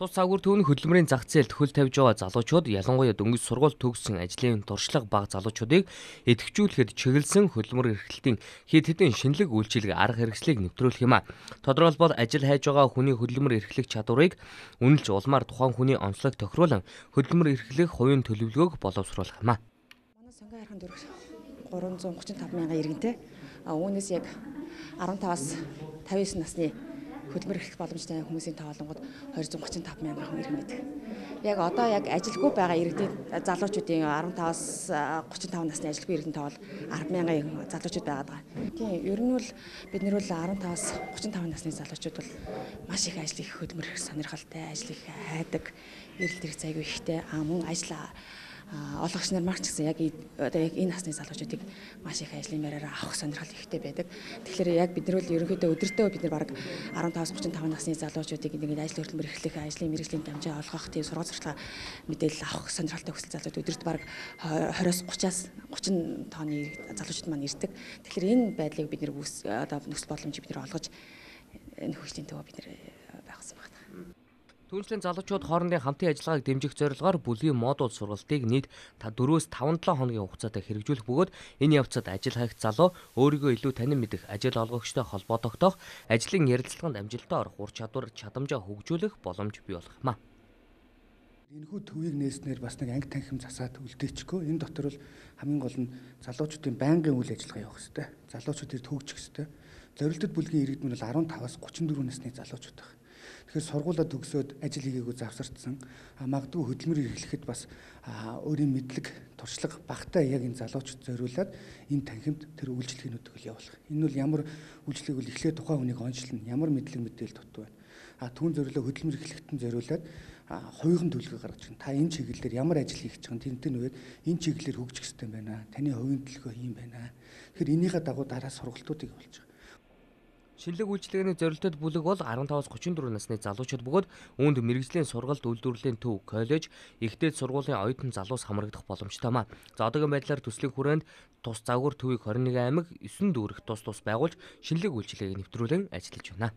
Тус цагуур төвний хөдөлмөрийн зах зээлд хөл тавьж байгаа залуучууд ялангуяа дөнгөж сургууль төгссөн ажлын туршлага бага залуучуудыг идэвхжүүлэхэд чиглэсэн хөдөлмөр эрхлэлтийн хэд хэдэн шинэлэг үйлчилгээ арга хэрэгслийг нэвтрүүлэх юм а. Тодорхойлбол ажил хайж байгаа хүний хөдөлмөр эрхлэх чадварыг үнэлж улмаар тухайн хүний онцлог тохируулан хөдөлмөр эрхлэх хувийн төлөвлөгөөг боловсруулах юм а. Манай сонгон хайрхан дөрөв 335 мянган иргэнтэй. А үүнээс яг 15-аас 59 насны хөдөлмөр эрхлэх боломжтой хүмүүсийн тоолонгод 235 мянган хүн иргэн байдаг. Яг одоо яг ажилгүй байгаа иргэдийн залуучуудын 15-аас 35 насны ажилгүй иргэдийн тоол 10 мянган залуучууд байгаа. Тийм ер нь бол бид нар бол 15-аас 35 насны залуучууд бол маш их ажил их хөдөлмөр эрхлэх сонирхолтой, ажил их хайдаг, эрэлт эрх зайгүй ихтэй, мөн ажиллаа олгогч нар марч гэсэн яг одоо яг энэ насны залуучуудыг маш их ажлын байраараа авах сонирхол ихтэй байдаг. Тэгэхээр яг бид нар бол ерөнхийдөө өдөртөө бид нар баг 15-35 насны залуучуудыг нэг ажил хөдөлмөр эрхлэх, ажлын мэрэгжлийн дамжаа олгох, тийм сургууль сурталчилгаа мэдээлэл авах сонирхолтой хүсэл залууд өдөрт баг 20-оос 30-аас 30 тооны залуучууд маань ирдэг. Тэгэхээр энэ байдлыг бид нар одоо нөхцөл боломжийг бид нар олгож энэ хөгжлийн төвөө бид нар байгуулсан байна. Түүнчлэн залуучууд хоорондын хамтын ажиллагааг дэмжих зорилгоор бүлгийн модуль сургалтыг нийт 4-өөс 5-7 хоногийн хугацаатай хэрэгжүүлэх бөгөөд энэ явцад ажил хайх залуу өөрийгөө илүү танин мэдэх, ажил олгогчтой холбоо тогтоох, ажлын ярилцлаганд амжилттай орох ур чадвар чадамжаа хөгжүүлэх боломж бий болох юм а. Энэхүү төвийг нээснээр бас нэг анги танхим засаад үлдээчихгүй. Энэ дотор бол хамгийн гол нь залуучуудын байнгын үйл ажиллагаа явах хэрэгтэй. Залуучууд ирд хөгжих хэрэгтэй. Зорилтод бүлгийн иргэдмэр бол 15-аас 34 насны залуучууд байна. Тэгэхээр сургуулаа төгсөөд ажил хийгээгүй завсардсан магадгүй хөдөлмөр эрхлэхэд бас өөрийн мэдлэг туршлага багтаа яг энэ залуучууд зориулаад энэ танхимд тэр үйлчлэгээнүүдийг явуулах. Энэ бол ямар үйлчлэгийг бол эхлээд тухайн хүнийг онцлно, ямар мэдлэг мэдээлэл дутуу байна. А түүн зориулаа хөдөлмөр эрхлэхтэн зориулаад хувийн төлөвлөгөө гаргаж байна. Та энэ чиглэлээр ямар ажил хийх гэж байгаа тэнтэй нүвэд энэ чиглэлээр хөгжих хэрэгтэй байна. Таны хувийн төлөвлөгөө ийм байна. Тэгэхээр энийхээ дагуу дараа сургалтуудыг явуулж байгаа. Шинэлэг үйлчлэгээний зорилтод бүлэг бол 15-аас 34 насны залуучууд бөгөөд үүнд мэрэгжлийн сургалт үйлдвэрлэлийн төв, коллеж, ихтэй сургуулийн оюутан залуус хамрагдах боломжтой маа. За одоогийн байдлаар төслийн хүрээнд тус загвар төвийг 21 аймаг 9 дүүрэх тус тус байгуулж шинэлэг үйлчлэгийг нэвтрүүлэн ажиллаж байна.